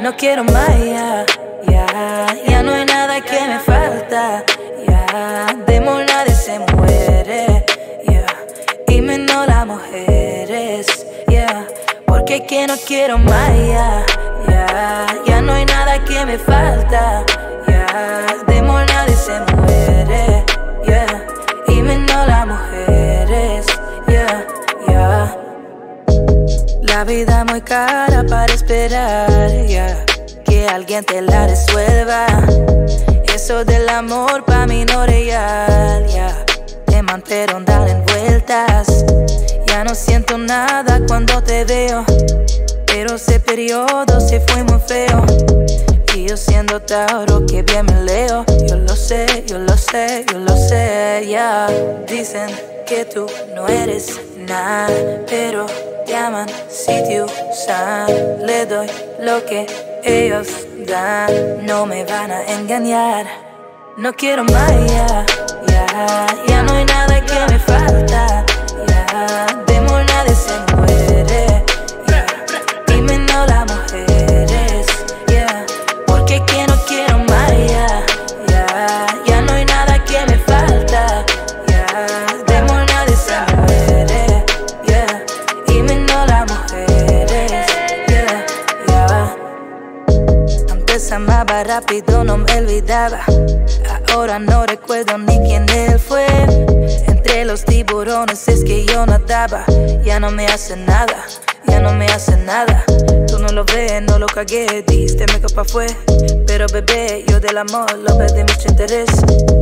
No quiero más ya, ya, no hay nada que me falta, ya, de nadie se muere, ya, y menos las mujeres, ya, porque que no quiero más ya, ya no hay nada que me falta. Vida muy cara para esperar, ya que alguien te la resuelva. Eso del amor pa' mí no real, ya te mantieron dar en vueltas. Ya no siento nada cuando te veo, pero ese periodo se fue muy feo. Y yo siendo Tauro que bien me leo, yo lo sé, yo lo sé, yo lo sé, ya. Dicen que tú no eres nada, pero llaman si te usan. Le doy lo que ellos dan, no me van a engañar. No quiero más, ya, ya no hay nada que me falta, ya, Antes amaba rápido, no me olvidaba. Ahora no recuerdo ni quién él fue. Entre los tiburones es que yo nadaba. Ya no me hace nada, ya no me hace nada. Tú no lo ves, no lo cagué, diste mi copa fue. Pero bebé, yo del amor lo de mucho interés.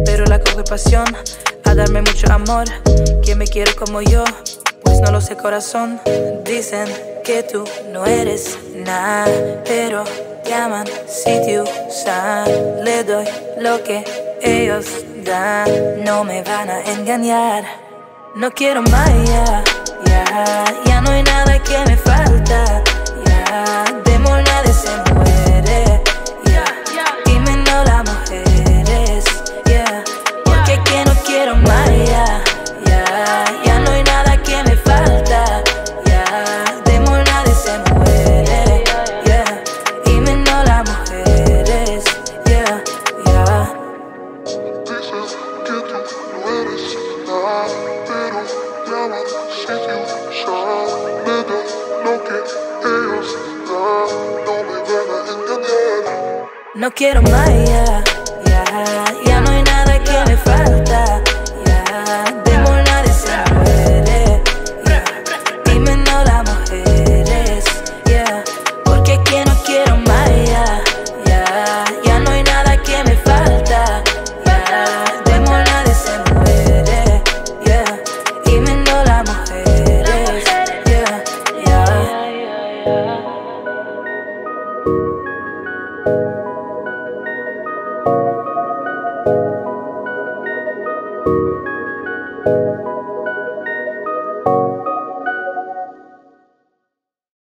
Pero la coge pasión a darme mucho amor. ¿Quién me quiere como yo? No lo sé corazón. Dicen que tú no eres nada, pero te aman si te usan. Le doy lo que ellos dan, no me van a engañar. No quiero más, ya, ya, ya no hay nada que me falta, No quiero más, ya, ya, ya no hay nada que me falta, ya, démosla de esas ya, dime no las mujeres, ya, porque que no quiero más, ya, ya, ya no hay nada que me falta, ya, démosla de esas ya, dime no las mujeres, ya, ya, ya, ya. Thank you.